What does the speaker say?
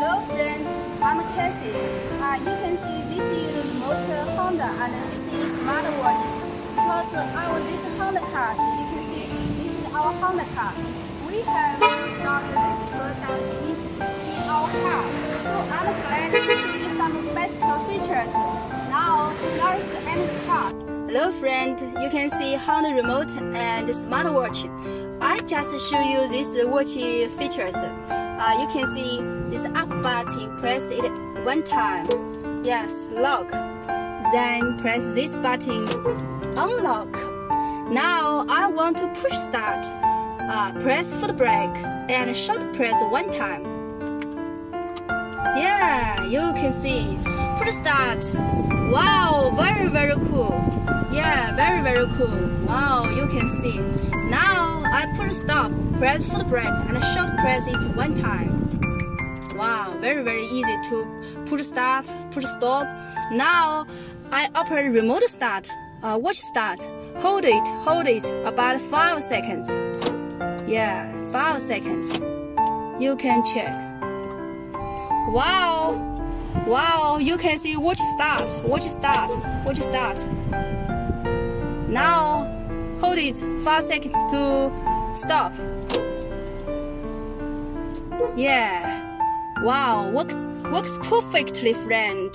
Hello friend, I'm Cathy. Uh, you can see this is motor Honda and this is smartwatch. Because our this Honda car, you can see this is our Honda car. We have installed this product in our car. So I'm glad to you some basic features. Now, now is the end of the car. Hello friend, you can see Honda remote and smartwatch. I just show you these watch features. Uh, you can see this up button, press it one time. Yes, lock. Then press this button, unlock. Now I want to push start. Uh, press foot brake and short press one time. Yeah, you can see. Push start. Wow, very very cool. Yeah, very very cool. Wow, you can see. Now I push stop, press foot brake and short press it one time. Wow, very very easy to push start, push stop. Now I operate remote start, uh, watch start. Hold it, hold it about 5 seconds. Yeah, 5 seconds. You can check. Wow, wow, you can see watch start, watch start, watch start. Now hold it 5 seconds to stop. Yeah. Wow, work, works perfectly, friend.